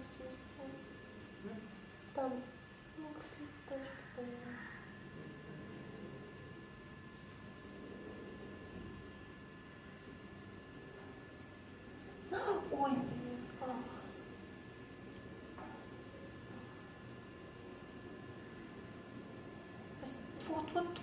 здесь будет. Там. Ну, какие-то точки поменяю. Ой, блин. а. Ас- Вот, вот.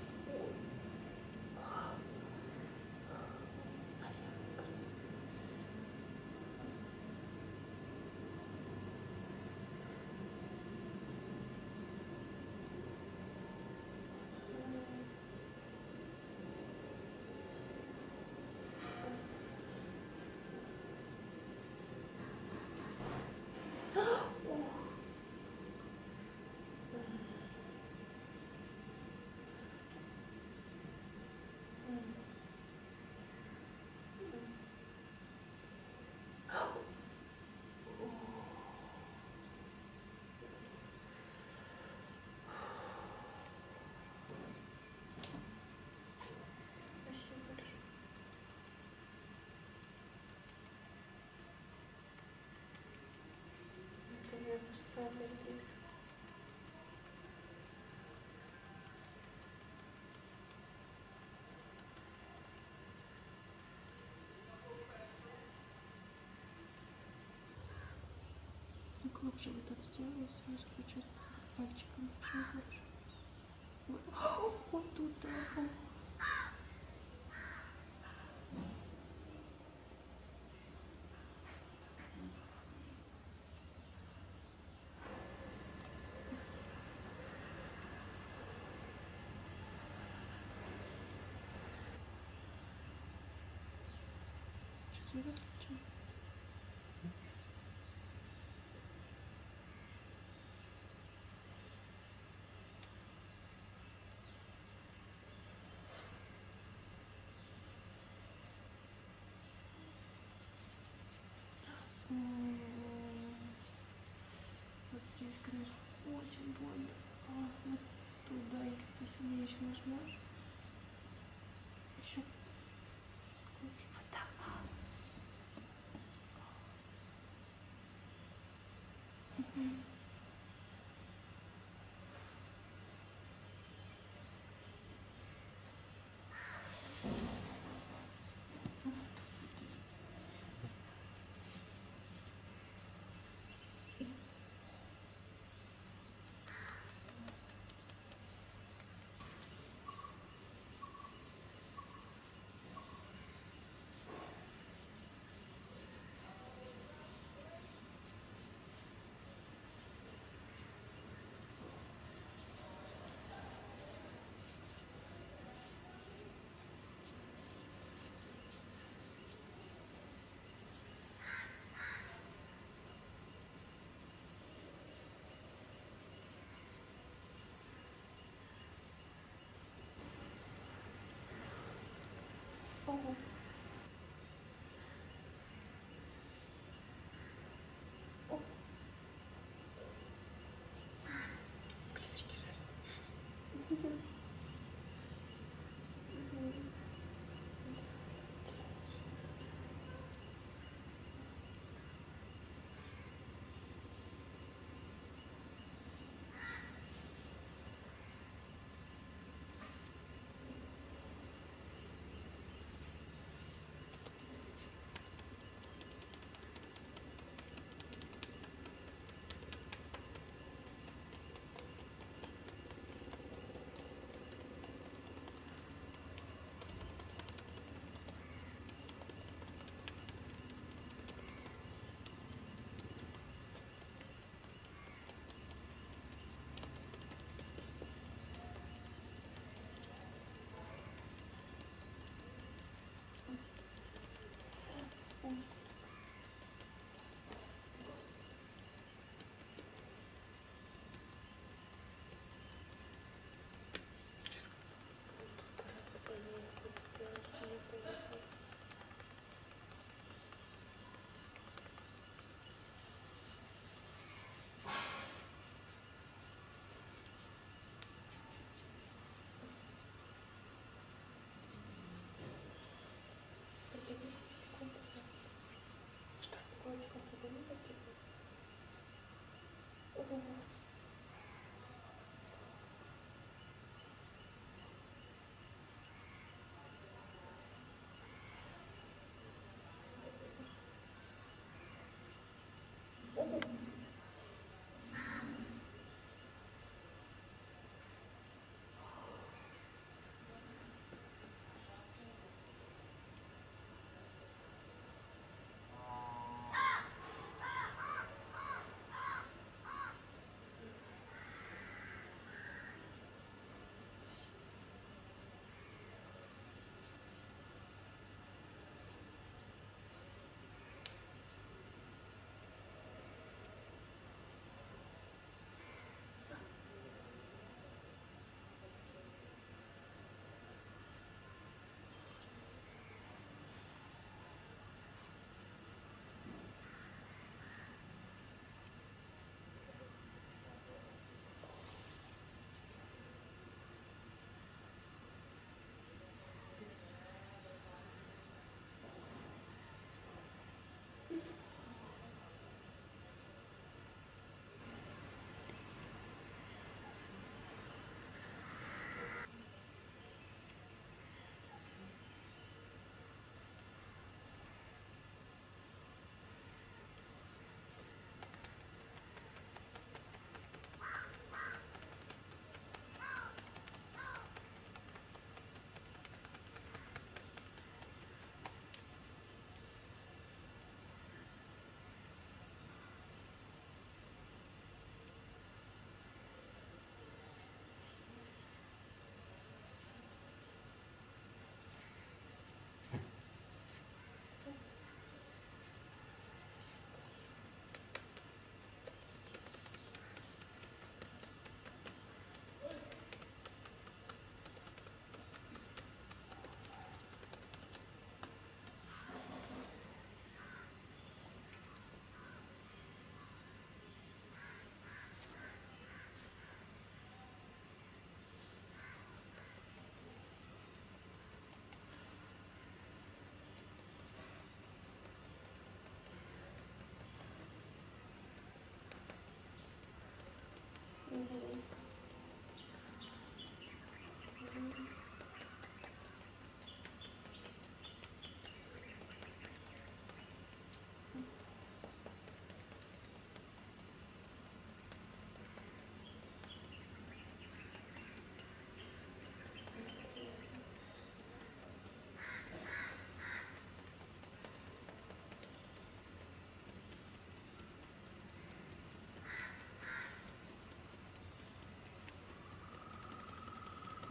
Вообще вот тут сделаю, сразу хочу пальчиком сейчас лучше. Вот, вот тут, да. о. Сейчас еще нажмешь. Еще вот так. Мгм.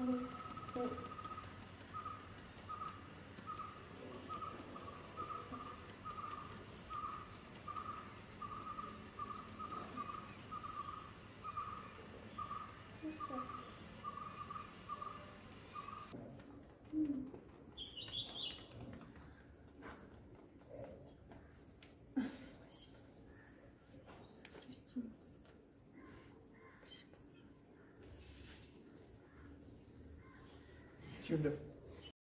Mm-hmm. Jim